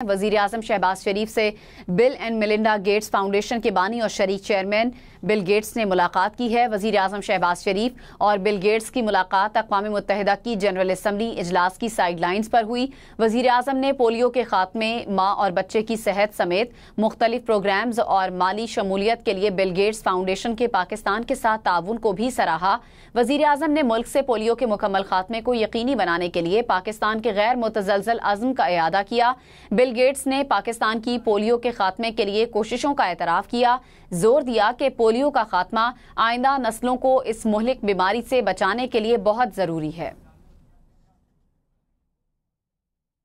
वज़ीर अजम शहबाज शरीफ से Bill and Melinda Gates Foundation के बानी और शरीक चेयरमैन बिल गेट्स ने मुलाकात की है। वज़ीर अजम शहबाज शरीफ और बिल गेट्स की मुलाकात अकवा मुतहदा की जनरल असम्बली इजलास की साइड लाइन्स पर हुई। वज़ीर अजम ने पोलियो के खात्मे, माँ और बच्चे की सेहत समेत मुख्तलिफ़ प्रोग्राम्स और माली शमूलियत के लिए बिल गेट्स फाउंडेशन के पाकिस्तान के साथ ताउन को भी सराहा। वज़ीर अजम ने मुल्क से पोलियो के मुकम्मल खात्मे को यकीनी बनाने के लिए पाकिस्तान के गैर मुतजलजल अज़म का अदा किया। बिल बिल गेट्स ने पाकिस्तान की पोलियो के खात्मे के लिए कोशिशों का एतराफ़ किया। ज़ोर दिया कि पोलियो का खात्मा आइंदा नस्लों को इस मोहलिक बीमारी से बचाने के लिए बहुत ज़रूरी है।